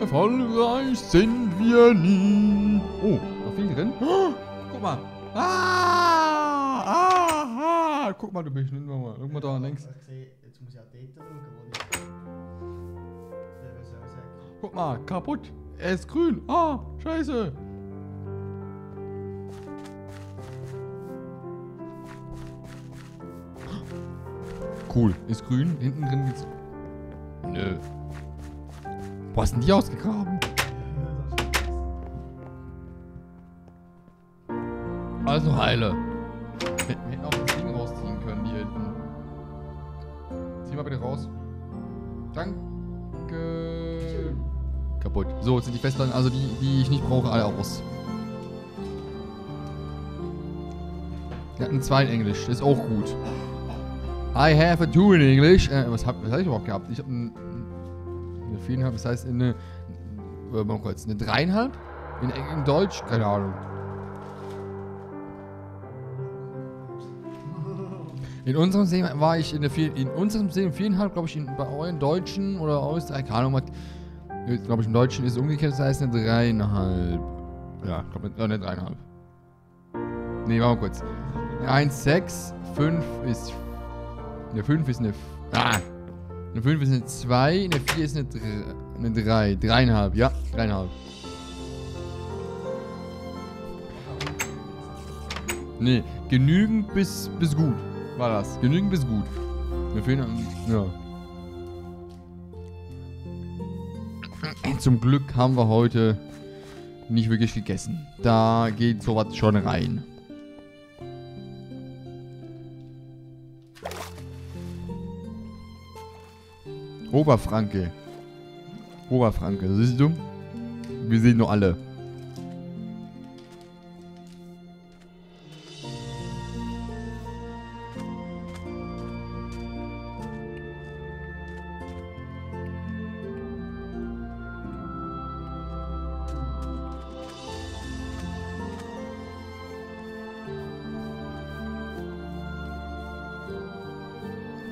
Erfolgreich sind wir nie. Oh, noch viel drin. Oh, guck mal. Ah, ah, ah. Guck mal, du bist nicht mal. Guck mal da links. Ich sehe, jetzt muss ich auch dort schauen, wo? Guck mal, kaputt. Er ist grün. Ah, scheiße. Cool, ist grün. Hinten drin geht's. Nö. Wo hast denn die ausgegraben? Also heile. Wir hätten auch das Ding rausziehen können, die hinten. Zieh mal bitte raus. Danke. Kaputt. So, jetzt sind die Festplatten, also die, die ich nicht brauche, alle aus. Wir hatten zwei in Englisch, ist auch gut. I have a two in English. Äh, was hab, was hab ich überhaupt gehabt? Ich hab ein, eine viereinhalb, das heißt eine, äh, mal kurz, eine dreieinhalb? In, in Deutsch? Keine Ahnung. In unserem System war ich in der vier, in unserem System viereinhalb, glaube ich, in, bei euren Deutschen oder Österreich, keine Ahnung. Glaube ich, im Deutschen ist umgekehrt, das heißt eine dreieinhalb. Ja, ich glaube, eine dreieinhalb. Nee, warte mal kurz. Eine 1, 6, 5 ist. Eine 5 ist eine. Ah! Eine 5 ist eine 2, eine 4 ist eine 3. Eine 3. Dreieinhalb, ja, dreieinhalb. Nee, genügend bis, bis gut. War das. Genügend bis gut. Mir fehlen. Ja. Zum Glück haben wir heute nicht wirklich gegessen. Da geht sowas schon rein. Oberfranke. Oberfranke, siehst du? Wir sehen nur alle.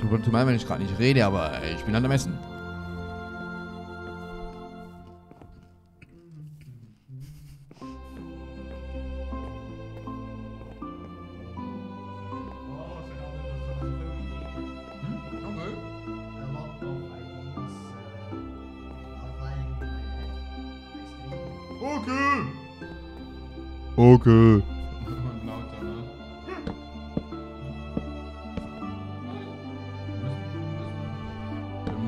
Tut mir leid, wenn ich gerade nicht rede, aber ich bin halt am Essen. Oh, so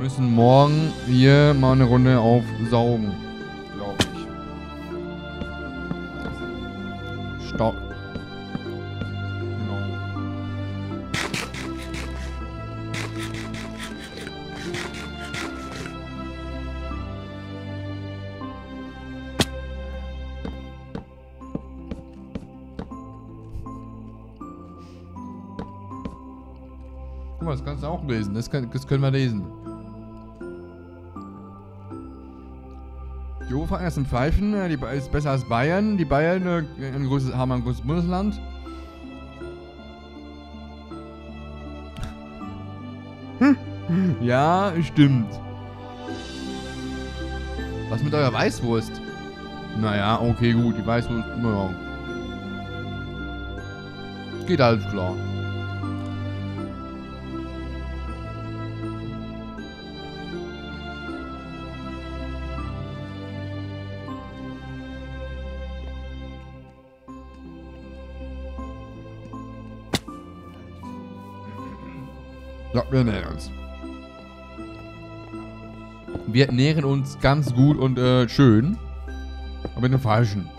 müssen morgen hier mal eine Runde aufsaugen. Glaube ich. Stopp. Genau. Guck mal, das kannst du auch lesen. Das, kann, das können wir lesen. Die Oberfranken sind Pfeifen, äh, die ist besser als Bayern. Die Bayern äh, ein großes, haben ein großes Bundesland. ja, stimmt. Was mit eurer Weißwurst? Naja, okay, gut, die Weißwurst, naja. Geht alles klar. Wir nähern uns. Wir nähren uns ganz gut und äh, schön. Aber in den falschen.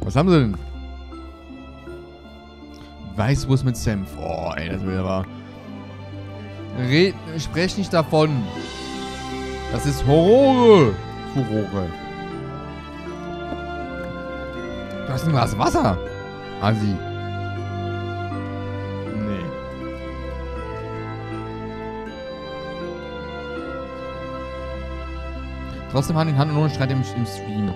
Was haben sie denn? Weißwurst mit Senf. Oh, ey, das wäre aber. Red, sprech nicht davon. Das ist Horrore. Furore. Du hast ein Glas Wasser. Asi. Trotzdem Hand in Hand und ohne Streit im, im Stream.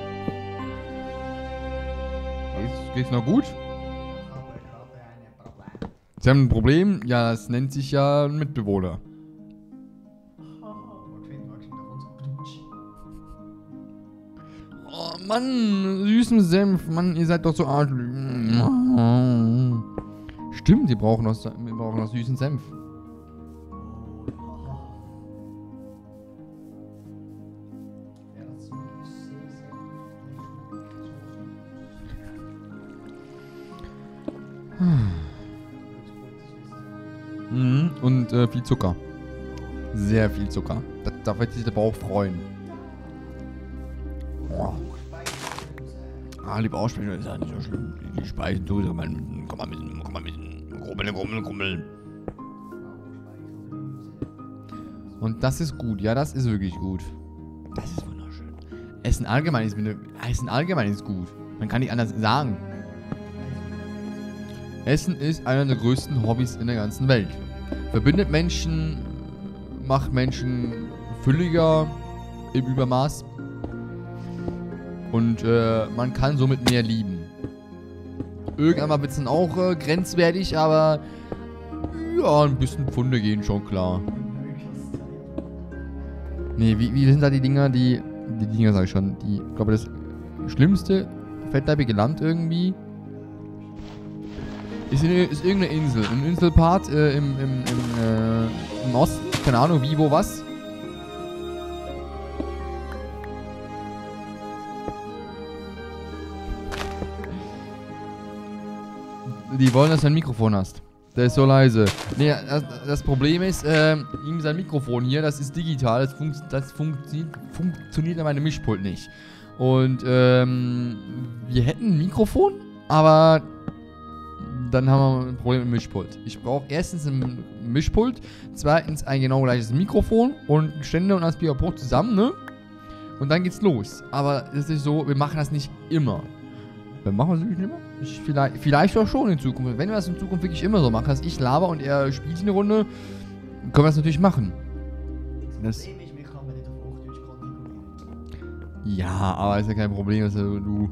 Geht's, geht's noch gut? Sie haben ein Problem? Ja, es nennt sich ja ein Mitbewohner. Oh Mann, süßen Senf, Mann, ihr seid doch so arschlich. Stimmt, wir brauchen noch süßen Senf. Mhm. Und äh, viel Zucker. Sehr viel Zucker. Da, da wird sich der Bauch freuen. Boah. Ah, liebe Aussprecher, ist ja nicht so schlimm. Die, Speisendose, komm mal, komm mal ein bisschen, komm mal ein bisschen grummeln, grummeln, grummeln. Und das ist gut, ja, das ist wirklich gut. Das ist wunderschön. Essen allgemein ist, Essen allgemein ist gut. Man kann nicht anders sagen. Essen ist einer der größten Hobbys in der ganzen Welt. Verbindet Menschen, macht Menschen fülliger im Übermaß. Und äh, man kann somit mehr lieben. Irgendwann wird es dann auch äh, grenzwertig, aber ja, ein bisschen Pfunde gehen schon klar. Nee, wie, wie sind da die Dinger, die. Die Dinger sag ich schon. Die, ich glaube, das schlimmste fettleibige Land irgendwie. Ist, in, ist irgendeine Insel. Ein Inselpart äh, im, im, im, äh, im Osten. Keine Ahnung, wie, wo, was. Die wollen, dass du ein Mikrofon hast. Der ist so leise. Nee, das, das Problem ist, ähm, ihm sein Mikrofon hier, das ist digital, das, funkt, das funktioniert, funktioniert an meinem Mischpult nicht. Und ähm, wir hätten ein Mikrofon, aber dann haben wir ein Problem mit dem Mischpult. Ich brauche erstens ein Mischpult, zweitens ein genau gleiches Mikrofon und einen Ständer und Aspirator zusammen, ne? Und dann geht's los. Aber es ist so, wir machen das nicht immer. Wir machen das wirklich nicht immer? Ich, vielleicht, vielleicht doch schon in Zukunft. Wenn wir das in Zukunft wirklich immer so machen, dass ich laber und er spielt eine Runde, können wir das natürlich machen. Das Das, wir ja, aber ist ja kein Problem, dass du.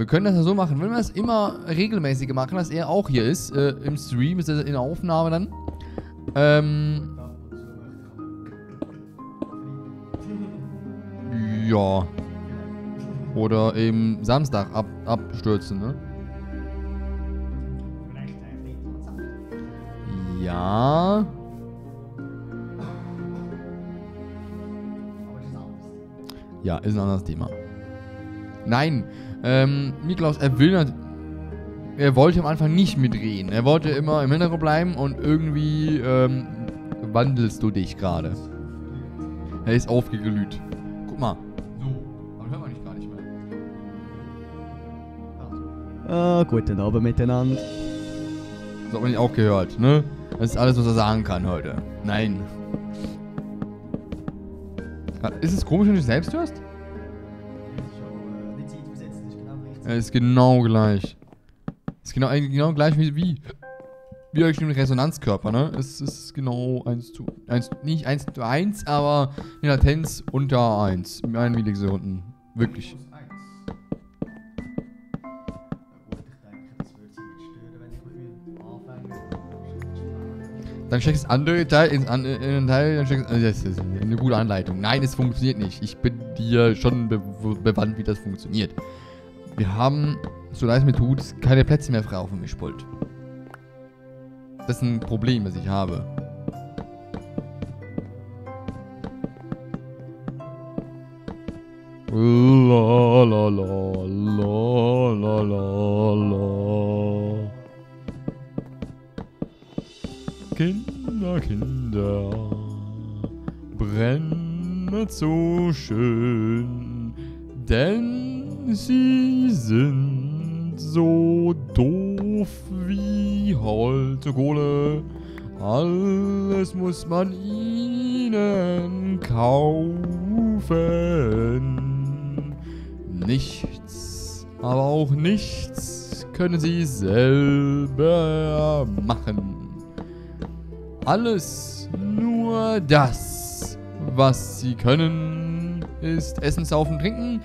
Wir können das ja so machen, wenn wir das immer regelmäßiger machen, dass er auch hier ist, äh, im Stream, ist er in der Aufnahme dann. Ähm, ja. Oder eben Samstag ab, abstürzen, ne? Ja. Ja, ist ein anderes Thema. Nein, ähm, Miklaus, er will Er wollte am Anfang nicht mitreden. Er wollte immer im Hintergrund bleiben und irgendwie ähm, wandelst du dich gerade. Er ist aufgeglüht. Guck mal. So, aber hört man dich gar nicht mehr. Also, Ah, guten Abend miteinander. Das hat man nicht auch gehört, ne? Das ist alles, was er sagen kann heute. Nein. Ah, Ist es komisch, wenn du dich selbst hörst? Das ist genau gleich. Ist genau, genau gleich wie. Wie, wie eigentlich ein Resonanzkörper, ne? Es ist genau 1 zu. 1, nicht 1 zu 1, aber die Latenz unter 1. In einem Millisekunden. Wirklich. Dann steckst das andere Teil ins an, in den Teil, dann steckst äh, das ist eine gute Anleitung. Nein, es funktioniert nicht. Ich bin dir schon be bewandt, wie das funktioniert. Wir haben, so leid mir tut, keine Plätze mehr frei auf dem Mischpult. Das ist ein Problem, das ich habe. La la la. Kinder, Kinder, brennet so schön, muss man ihnen kaufen. Nichts, aber auch nichts können sie selber machen. Alles nur das, was sie können, ist Essen, Saufen, Trinken.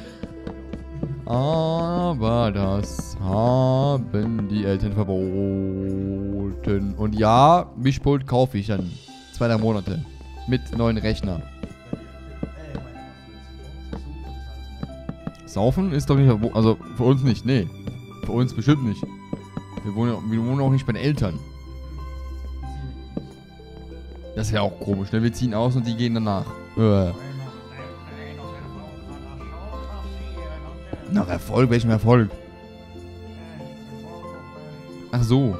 Aber das haben die Eltern verboten. Und ja, Mischpult kaufe ich dann. Zwei, drei Monate. Mit neuen Rechner. Saufen ist doch nicht, also für uns nicht, nee. Für uns bestimmt nicht. Wir wohnen, wir wohnen auch nicht bei den Eltern. Das ja auch komisch, ne? Wir ziehen aus und die gehen danach. Äh. Nach Erfolg, welchem Erfolg? Ach so.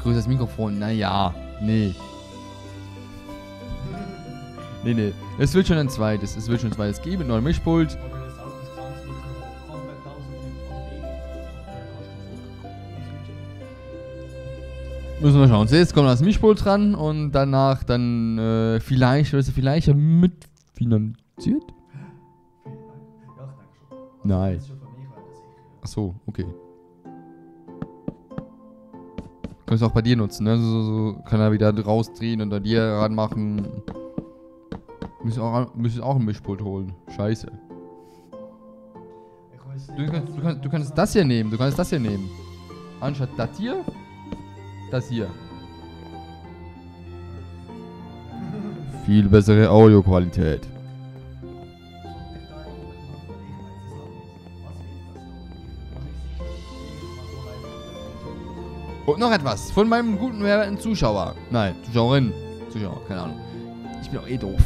Ist größer das Mikrofon. Naja, nee. Nee, nee. Es wird schon ein zweites. Es wird schon ein zweites geben mit neuem Mischpult. Müssen wir schauen. Zuerst kommt das Mischpult dran und danach dann äh, vielleicht, ist er vielleicht mitfinanziert? Nein. Ach so, okay. Kannst du auch bei dir nutzen, ne? So, so, kann er wieder rausdrehen und an dir ranmachen. Müssen auch, auch ein Mischpult holen. Scheiße. Du kannst, du, kannst, du kannst das hier nehmen. Du kannst das hier nehmen. Anstatt das hier, das hier. Viel bessere Audioqualität. Und noch etwas von meinem guten werten Zuschauer. Nein, Zuschauerin. Zuschauer, keine Ahnung. Ich bin auch eh doof.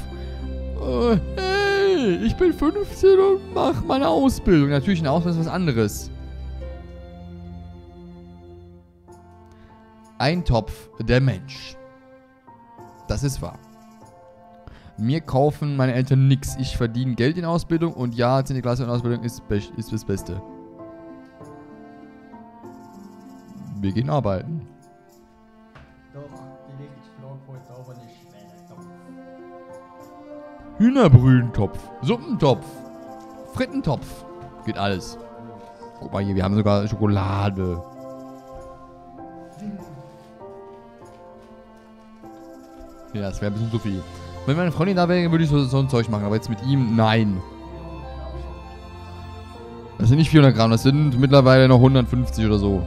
Äh, hey, ich bin 15 und mach meine Ausbildung. Natürlich eine Ausbildung ist was anderes. Ein Topf der Mensch. Das ist wahr. Mir kaufen meine Eltern nix. Ich verdiene Geld in Ausbildung und ja, 10. Klasse in Ausbildung ist, ist das Beste. Wir gehen arbeiten. Doch, die heute Abend ist, welcher Topf? Hühnerbrühentopf, Suppentopf, Frittentopf. Geht alles. Guck mal hier, wir haben sogar Schokolade. Ja, das wäre ein bisschen zu viel. Wenn meine Freundin da wäre, würde ich so, so ein Zeug machen, aber jetzt mit ihm, nein. Das sind nicht 400 Gramm, das sind mittlerweile noch 150 oder so.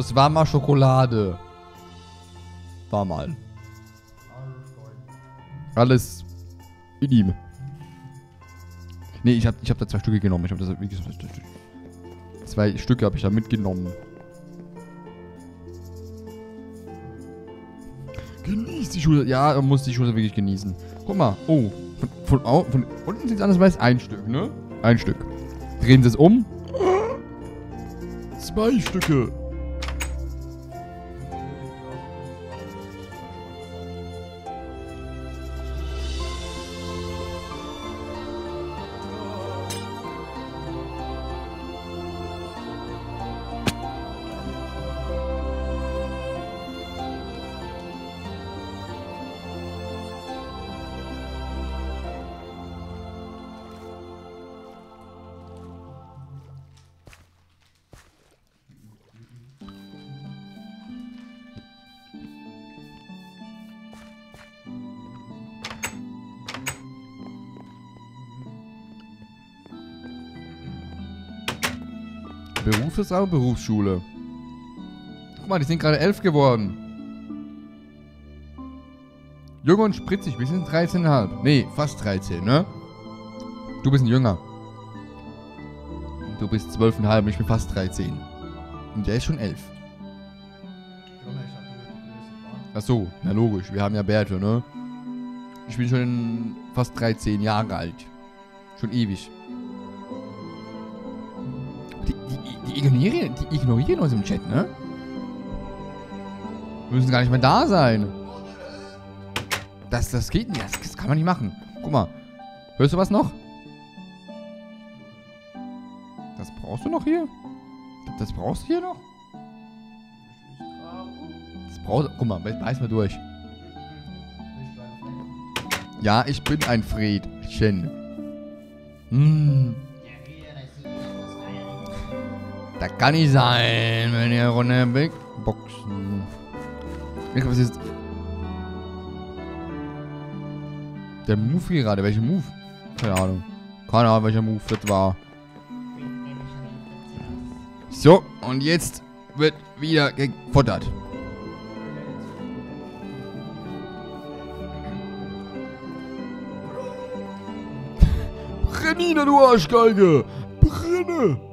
Das war mal Schokolade. War mal. Alles in ihm. Nee, ich hab, ich hab da zwei Stücke genommen. Ich hab das, wie gesagt, zwei Stücke habe ich da mitgenommen. Genieß die Schule. Ja, man muss die Schule wirklich genießen. Guck mal. Oh. Von, von, von unten sieht es anders aus. Ein Stück, ne? Ein Stück. Drehen Sie es um. Zwei Stücke. Berufsraum, Berufsschule. Guck mal, die sind gerade elf geworden. Jung und spritzig, wir sind 13,5. Nee, fast 13, ne? Du bist ein Jünger. Du bist 12,5 und ich bin fast 13. Und der ist schon 11. Darum hast du auch die Größe Ach so, na logisch, wir haben ja Bärte, ne? Ich bin schon fast 13 Jahre alt. Schon ewig. Ignorieren, die ignorieren uns im Chat, ne? Wir müssen gar nicht mehr da sein. Das, das geht nicht, das, das kann man nicht machen. Guck mal, hörst du was noch? Das brauchst du noch hier? Das brauchst du hier noch? Das brauchst du. Guck mal, beiß mal durch. Ja, ich bin ein Fredchen. Hm. Das kann nicht sein, wenn ihr Runde Big Boxen. Ich glaube, es ist. Der Move hier gerade. Welcher Move? Keine Ahnung. Keine Ahnung, welcher Move das war. So, und jetzt wird wieder gefuttert. Renina, du Arschgeige! Brenne!